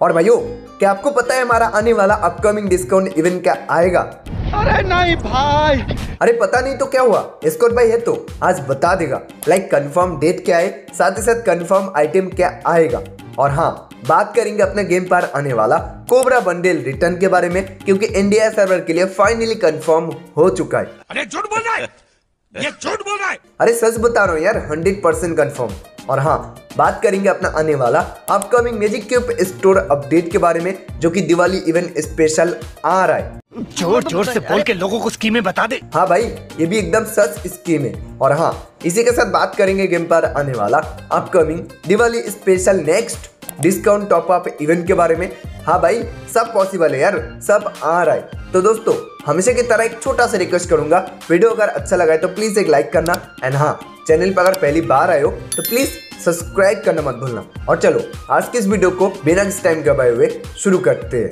और भाइयों क्या आपको पता है हमारा आने वाला अपकमिंग डिस्काउंट इवेंट क्या आएगा? अरे नहीं भाई। अरे पता नहीं तो क्या हुआ? स्कोर भाई है तो आज बता देगा। लाइक कंफर्म डेट क्या है साथ ही साथ कंफर्म आइटम क्या आएगा। और हाँ बात करेंगे अपने गेम पर आने वाला कोबरा बंडेल रिटर्न के बारे में क्योंकि इंडिया सर्वर के लिए फाइनली कंफर्म हो चुका है। अरे झूठ बोल रहा है! ये झूठ बोल रहा है! अरे सच बता रहा हूँ यार हंड्रेड परसेंट कन्फर्म और हाँ बात करेंगे अपना आने वाला upcoming magic cube store update के बारे में जो कि दिवाली इवेंट स्पेशल आ रहा है। ज़ोर ज़ोर से बोल के लोगों को स्कीमें बता दे। हाँ भाई ये भी एकदम सच स्कीम है। और हाँ इसी के साथ बात करेंगे गेम पर आने वाला upcoming Diwali special next discount top up event के बारे में हाँ भाई सब पॉसिबल है यार सब आ रहा है। तो दोस्तों हमेशा की तरह एक छोटा सा रिक्वेस्ट करूँगा। वीडियो अगर अच्छा लगा है तो प्लीज़ एक लाइक करना। एंड हाँ चैनल पर अगर पहली बार आए हो तो प्लीज़ सब्सक्राइब करना मत भूलना। और चलो आज के इस वीडियो को बिना किस टाइम गवाए हुए शुरू करते हैं।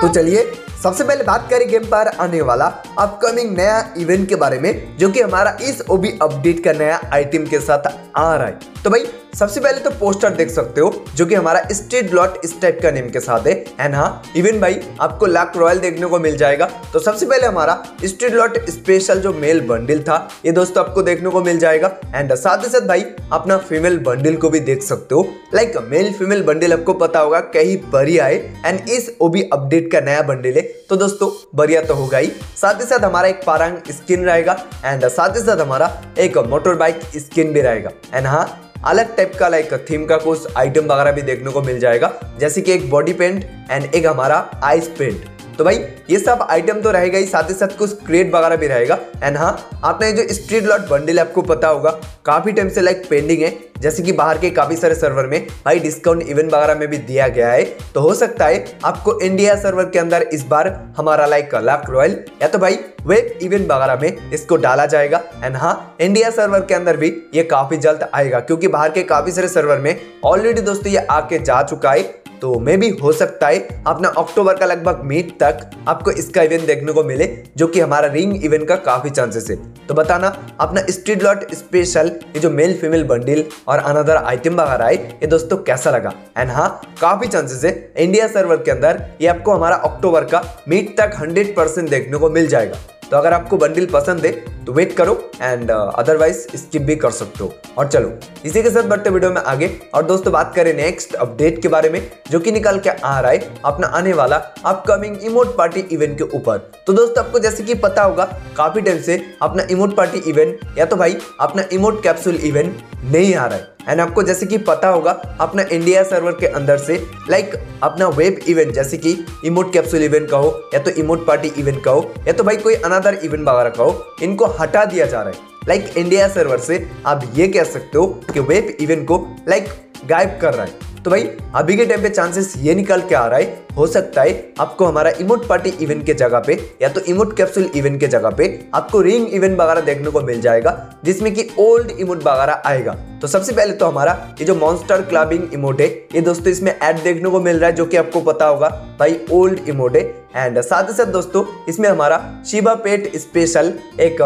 तो चलिए सबसे पहले बात करें गेम पर आने वाला अपकमिंग नया इवेंट के बारे में जो कि हमारा इस ओबी अपडेट का नया आइटम के साथ आ रहा है। तो भाई सबसे पहले तो पोस्टर देख सकते हो, जो कि हमारा स्ट्रीट लॉट इस टाइप का नेम के साथ है। एंड हाँ इवन भाई, आपको लाक रॉयल देखने को मिल जाएगा। तो सबसे पहले हमारा स्ट्रीट लॉट स्पेशल जो मेल बंडल था, ये दोस्तों आपको देखने को मिल जाएगा। एंड साथ ही साथ भाई, अपना फीमेल बंडल को भी देख सकते हो। लाइक मेल फीमेल बंडल आपको पता होगा, कहीं बढ़िया है। एंड इस ओबी अपडेट का नया बंडल है। तो दोस्तों, बढ़िया तो होगा ही। साथ ही साथ हमारा एक पारंग स्किन रहेगा। एंड साथ ही साथ हमारा एक मोटर बाइक स्किन भी रहेगा। एंड हाँ अलग टाइप का लाइक थीम का कुछ आइटम वगैरह भी देखने को मिल जाएगा। जैसे कि एक बॉडी पेंट एंड एक हमारा आइस पेंट तो भाई, ये सब आइटम तो रहेगा ही, साथ ही साथ कुछ क्रेट वगैरह भी रहेगा। एंड हाँ आपने जो स्ट्रीट लॉट बंडल आपको पता होगा, काफ़ी टाइम से लाइक पेंडिंग है, जैसे कि बाहर के काफ़ी सारे सर्वर में भाई डिस्काउंट इवेंट वगैरह में भी दिया गया है। तो हो सकता है, आपको इंडिया सर्वर के अंदर इस बार हमारा लाइक लक रॉयल या तो भाई वेब इवेंट वगैरह में इसको डाला जाएगा। एंड हाँ इंडिया सर्वर के अंदर भी ये काफ़ी जल्द आएगा, क्योंकि बाहर के काफ़ी सारे सर्वर में ऑलरेडी दोस्तों ये आके जा चुका है। तो मे भी हो सकता है अपना अक्टूबर का लगभग मिड तक आपको इसका इवेंट देखने को मिले, जो कि हमारा रिंग इवेंट का काफ़ी चांसेस है। तो बताना, अपना स्ट्रीट लॉट स्पेशल ये जो मेल फीमेल बंडल और अनदर आइटम वगैरह है ये दोस्तों कैसा लगा? एंड हाँ काफ़ी चांसेस है इंडिया सर्वर के अंदर ये आपको हमारा अक्टूबर का मिड तक हंड्रेड देखने को मिल जाएगा। तो अगर आपको बंडल पसंद है तो वेट करो एंड अदरवाइज़ स्किप भी कर सकते हो। और चलो, इसी के साथ बढ़ते वीडियो में आगे। और दोस्तों, बात करें नेक्स्ट अपडेट के बारे में, जो कि निकल के आ रहा है अपना आने वाला अपकमिंग इमोट पार्टी इवेंट के ऊपर। तो दोस्तों, आपको जैसे कि पता होगा, काफ़ी टाइम से अपना इमोट पार्टी इवेंट या तो भाई, अपना इमोट कैप्सूल इवेंट नहीं आ रहा है। एंड आपको जैसे कि पता होगा, अपना इंडिया सर्वर के अंदर से लाइक अपना वेब इवेंट जैसे कि इमोट कैप्सूल इवेंट का हो, या तो इमोट पार्टी इवेंट का हो, या तो भाई कोई अनादर इवेंट वगैरह का हो, इनको हटा दिया जा रहा है। लाइक इंडिया सर्वर से आप ये कह सकते हो कि वेब इवेंट को लाइक गायब कर रहा है। तो भाई, अभी के टाइम पे चांसेस ये निकल के आ रहा है, हो सकता है आपको हमारा इमोट पार्टी इवेंट के जगह पे या तो इमोट कैप्सूल इवेंट के जगह पे आपको रिंग इवेंट वगैरह देखने को मिल जाएगा, जिसमें कि ओल्ड इमोट वगैरह आएगा। तो सबसे पहले तो हमारा ये जो मॉन्स्टर क्लबिंग इमोट है, ये दोस्तों इसमें एड देखने को मिल रहा है, जो कि आपको पता होगा, भाई ओल्ड इमोट है। एंड साथ ही साथ दोस्तों, इसमें हमारा शिवा पेट स्पेशल एक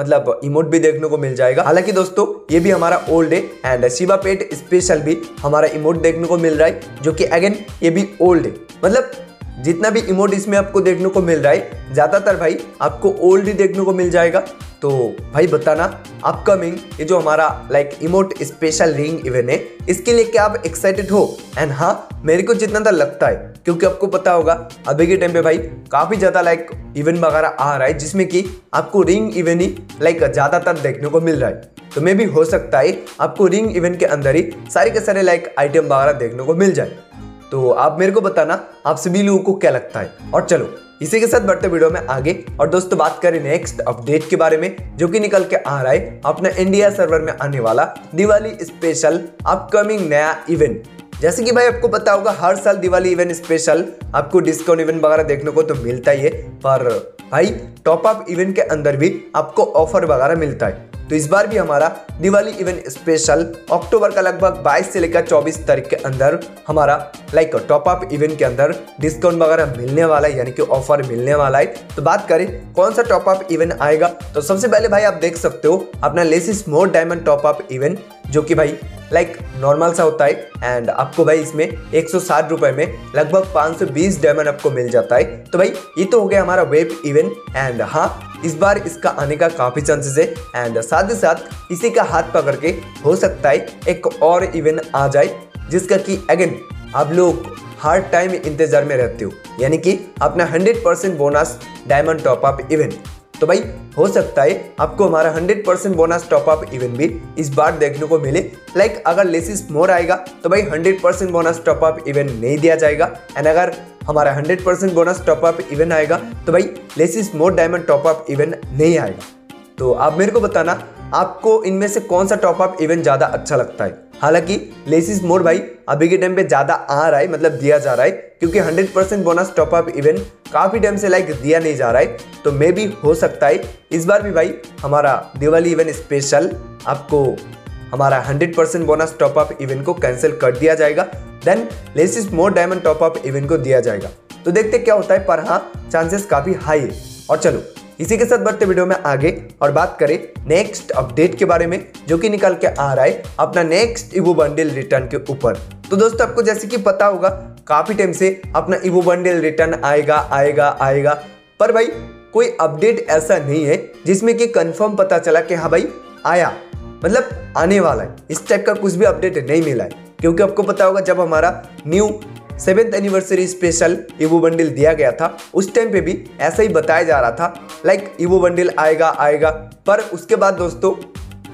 मतलब इमोट भी देखने को मिल जाएगा। हालाँकि दोस्तों, ये भी हमारा ओल्ड है एंड शिवा पेट स्पेशल भी हमारा इमोट देखने को मिल रहा है, जो कि अगेन ये भी ओल्ड है। मतलब जितना भी इमोट इसमें आपको देखने को मिल रहा है, ज़्यादातर भाई आपको ओल्ड ही देखने को मिल जाएगा। तो भाई बताना अपकमिंग ये जो हमारा like emote special ring event है, इसके लिए क्या आप एक्साइटेड हो? एंड हाँ मेरे को जितना तो लगता है, क्योंकि आपको पता होगा, अभी के टाइम पे भाई काफ़ी ज़्यादा लाइक इवेंट वगैरह आ रहा है, जिसमें कि आपको रिंग इवेंट ही लाइक ज़्यादातर देखने को मिल रहा है। तो मे भी हो सकता है, आपको रिंग इवेंट के अंदर ही सारे के सारे लाइक आइटम वगैरह देखने को मिल जाए। तो आप मेरे को बताना, आप सभी लोगों को क्या लगता है? और चलो, इसी के साथ बढ़ते वीडियो में आगे। और दोस्तों, बात करें नेक्स्ट अपडेट के बारे में, जो कि निकल के आ रहा है अपना इंडिया सर्वर में आने वाला दिवाली स्पेशल अपकमिंग नया इवेंट जैसे कि भाई आपको पता होगा, हर साल दिवाली इवेंट स्पेशल आपको डिस्काउंट इवेंट वगैरह देखने को तो मिलता ही है, पर भाई टॉप अप इवेंट के अंदर भी आपको ऑफ़र वगैरह मिलता है। तो इस बार भी हमारा दिवाली इवेंट स्पेशल अक्टूबर का लगभग 22 से लेकर 24 तारीख के अंदर हमारा लाइक टॉप अप इवेंट के अंदर डिस्काउंट वगैरह मिलने वाला है, यानी कि ऑफ़र मिलने वाला है। तो बात करें कौन सा टॉप अप इवेंट आएगा? तो सबसे पहले भाई आप देख सकते हो, अपना less is more diamond top up event जो कि भाई लाइक नॉर्मल सा होता है एंड आपको भाई इसमें एक सौ साठ रुपए में लगभग 520 डायमंड आपको मिल जाता है। तो भाई, ये तो हो गया हमारा वेब इवेंट एंड हाँ इस बार इसका आने का काफ़ी चांसेस है एंड साथ ही साथ इसी का हाथ पकड़ के हो सकता है एक और इवेंट आ जाए, जिसका कि अगेन आप लोग हर टाइम इंतज़ार में रहते हो। यानी कि अपना 100% bonus diamond top up event तो भाई हो सकता है आपको हमारा 100% बोनस टॉप अप इवेंट भी इस बार देखने को मिले। लाइक like, अगर लेसिस मोर आएगा तो भाई 100% बोनस टॉप अप इवेंट नहीं दिया जाएगा। एंड अगर हमारा 100% बोनस टॉप अप इवेंट आएगा तो भाई less is more diamond top up event नहीं आएगा। तो आप मेरे को बताना आपको इनमें से कौन सा टॉप अप इवेंट ज़्यादा अच्छा लगता है? हालाँकि, लेसिस मोड भाई अभी के टाइम पे ज़्यादा आ रहा है मतलब दिया जा रहा है, क्योंकि 100 percent bonus top up event काफ़ी टाइम से लाइक दिया नहीं जा रहा है तो मे भी हो सकता है। इस बार भी भाई, हमारा दिवाली इवेंट स्पेशल आपको, हमारा 100 percent bonus top up event को कैंसिल कर दिया जाएगा। Then less is more diamond top up event को दिया जाएगा। तो देखते क्या होता है, पर हाँ चांसेस काफ़ी हाई है। और चलो इसी के साथ बढ़ते वीडियो में आगे और बात करें नेक्स्ट अपडेट के बारे में, जो कि निकल के आ रहा है अपना नेक्स्ट इवो बंडल रिटर्न के ऊपर। तो दोस्तों, आपको जैसे कि पता होगा, काफ़ी टाइम से अपना इवो बंडल रिटर्न आएगा आएगा आएगा। पर भाई, कोई अपडेट ऐसा नहीं है जिसमें कि कंफर्म पता चला कि हाँ भाई, आया। मतलब आने वाला है। इस टाइप का कुछ भी अपडेट नहीं मिला है। क्योंकि आपको पता होगा, जब हमारा new seventh anniversary special evo bundle दिया गया था। उस टाइम पे भी ऐसा ही बताया जा रहा था लाइक ईवो बंडल आएगा आएगा, पर उसके बाद दोस्तों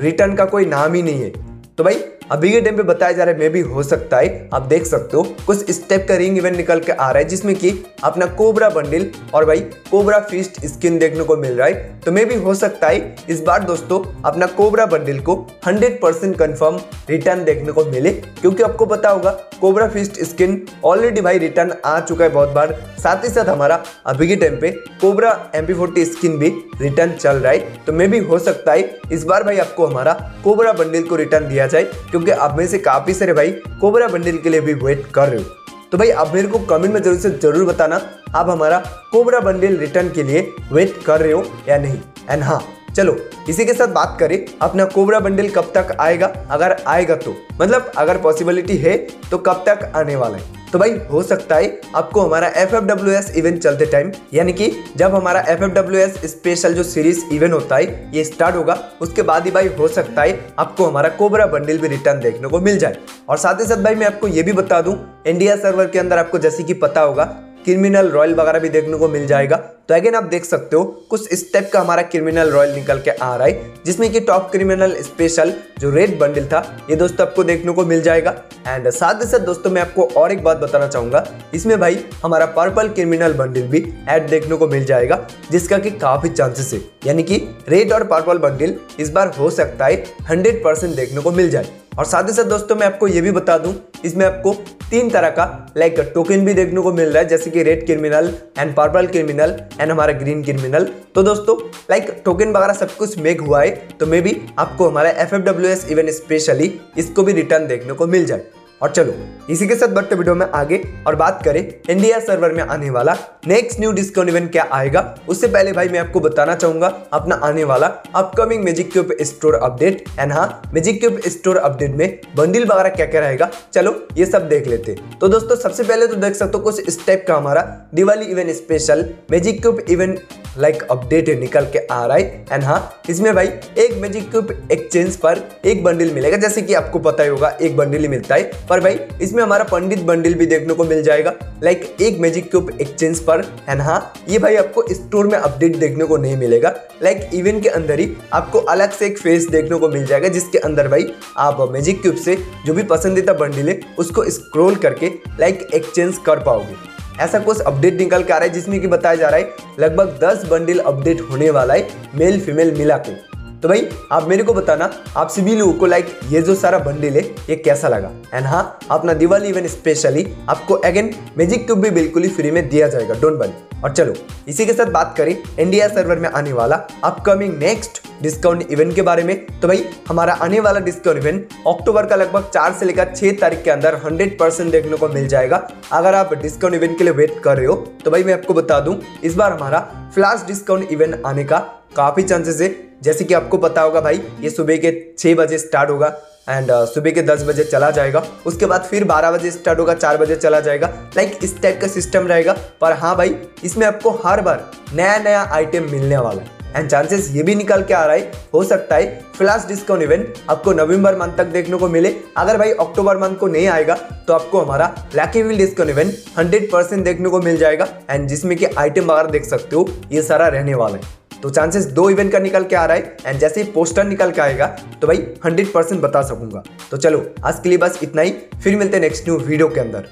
रिटर्न का कोई नाम ही नहीं है। तो भाई अभी के टाइम पे बताया जा रहा है मे भी हो सकता है, आप देख सकते हो। कुछ स्टेप का रिंग इवेंट निकल के आ रहा है, जिसमें कि अपना कोबरा बंडल और भाई कोबरा फिस्ट स्किन देखने को मिल रहा है। तो मे भी हो सकता है, इस बार दोस्तों अपना कोबरा बंडल को 100 परसेंट कन्फर्म रिटर्न देखने को मिले, क्योंकि आपको पता होगा कोबरा फिस्ट स्किन ऑलरेडी भाई रिटर्न आ चुका है बहुत बार। साथ ही साथ हमारा अभी के टाइम पे कोबरा एम स्किन भी रिटर्न चल रहा है। तो मे भी हो सकता है, इस बार भाई आपको हमारा कोबरा बंडल को रिटर्न दिया जाए। क्योंकि आप में से काफ़ी सारे भाई कोबरा बंडल के लिए भी वेट कर रहे हो। तो भाई, आप मेरे को कमेंट में ज़रूर से ज़रूर बताना, आप हमारा कोबरा बंडल रिटर्न के लिए वेट कर रहे हो या नहीं। एंड हाँ चलो, इसी के साथ बात करें, अपना कोबरा बंडल कब तक आएगा? अगर आएगा तो। मतलब अगर पॉसिबिलिटी है तो कब तक आने वाला है? तो भाई, हो सकता है, आपको हमारा F F W S event चलते टाइम यानी कि जब हमारा F F W S special जो सीरीज़ इवेंट होता है, ये स्टार्ट होगा, उसके बाद ही भाई, हो सकता है, आपको हमारा कोबरा बंडल भी रिटर्न देखने को मिल जाए। और साथ ही साथ भाई, मैं आपको ये भी बता दूँ इंडिया सर्वर के अंदर आपको जैसे कि पता होगा क्रिमिनल रॉयल वगैरह भी देखने को मिल जाएगा। तो अगेन आप देख सकते हो, कुछ स्टेप का हमारा क्रिमिनल रॉयल निकल के आ रहा है, जिसमें कि टॉप क्रिमिनल स्पेशल जो रेड बंडल था, ये दोस्तों आपको देखने को मिल जाएगा। एंड साथ ही साथ दोस्तों मैं आपको और एक बात बताना चाहूँगा, इसमें भाई हमारा पर्पल क्रिमिनल बंडल भी एड देखने को मिल जाएगा, जिसका कि काफ़ी चांसेस है। यानी कि रेड और पर्पल बंडल इस बार हो सकता है हंड्रेड देखने को मिल जाए। और साथ ही साथ दोस्तों, मैं आपको ये भी बता दूँ, इसमें आपको तीन तरह का लाइक टोकन भी देखने को मिल रहा है, जैसे कि red criminal and purple criminal and हमारा ग्रीन क्रिमिनल तो दोस्तों लाइक टोकन वगैरह सब कुछ मेक हुआ है तो मे भी आपको हमारा एफ़ इवन स्पेशली इसको भी रिटर्न देखने को मिल जाए। और चलो, इसी के साथ बढ़ते वीडियो में आगे और बात करें इंडिया सर्वर में आने वाला नेक्स्ट न्यू डिस्काउंट इवेंट क्या आएगा। उससे पहले भाई मैं आपको बताना चाहूँगा अपना आने वाला upcoming magic cube store update and हाँ मैजिक क्यूब स्टोर अपडेट में बंडल वगैरह क्या क्या रहेगा? चलो, ये सब देख लेते तो दोस्तों, सबसे पहले तो देख सकते हो कुछ स्टेप का हमारा Diwali event special magic cube event like update निकल के आ रहा है। एंड हाँ इसमें भाई एक मैजिक क्यूब एक्सचेंज पर एक बंडल मिलेगा। जैसे कि आपको पता ही होगा, एक बंडल ही मिलता है। पर भाई, इसमें हमारा पंडित बंडल भी देखने को मिल जाएगा। लाइक एक मैजिक क्यूब एक्सचेंज पर एंड हाँ ये भाई आपको स्टोर में अपडेट देखने को नहीं मिलेगा। लाइक इवेंट के अंदर ही आपको अलग से एक फेस देखने को मिल जाएगा, जिसके अंदर भाई आप मैजिक क्यूब से जो भी पसंदीदा बंडल है, उसको स्क्रोल करके लाइक एक्सचेंज कर पाओगे। ऐसा कुछ अपडेट निकल के आ रहा है, जिसमें कि बताया जा रहा है, लगभग 10 बंडल अपडेट होने वाला है मेल फीमेल मिला के। तो भाई, आप मेरे को बताना, आप सभी लोगों को लाइक ये जो सारा बंडल है, ये कैसा लगा? एंड हाँ अपना दिवाली इवेंट स्पेशली आपको अगेन मैजिक क्यूब भी बिल्कुल ही फ्री में दिया जाएगा डोंट बन और चलो, इसी के साथ बात करें इंडिया सर्वर में आने वाला अपकमिंग नेक्स्ट डिस्काउंट इवेंट के बारे में। तो भाई हमारा आने वाला डिस्काउंट इवेंट अक्टूबर का लगभग चार से लेकर छह तारीख के अंदर हंड्रेड परसेंट देखने को मिल जाएगा। अगर आप डिस्काउंट इवेंट के लिए वेट कर रहे हो तो भाई मैं आपको बता दूँ इस बार हमारा फ्लैश डिस्काउंट इवेंट आने का काफ़ी चांसेस है। जैसे कि आपको पता होगा भाई ये सुबह के छह बजे स्टार्ट होगा एंड uh, सुबह के 10 बजे चला जाएगा। उसके बाद फिर 12 बजे स्टार्ट होगा 4 बजे चला जाएगा। लाइक like, इस टाइप का सिस्टम रहेगा। पर हाँ भाई इसमें आपको हर बार नया नया आइटम मिलने वाला है। एंड चांसेस ये भी निकल के आ रहा है। हो सकता है फ्लैश डिस्काउंट इवेंट आपको नवंबर मंथ तक देखने को मिले। अगर भाई अक्टूबर मंथ को नहीं आएगा तो आपको हमारा लैकी विल डिस्काउंट इवेंट 100 परसेंट देखने को मिल जाएगा। एंड जिसमें कि आइटम वगैरह देख सकते हो, ये सारा रहने वाला है। तो चांसेस दो इवेंट का निकल के आ रहा है। एंड जैसे ही पोस्टर निकल के आएगा तो भाई हंड्रेड परसेंट बता सकूँगा। तो चलो, आज के लिए बस इतना ही। फिर मिलते हैं नेक्स्ट न्यू वीडियो के अंदर।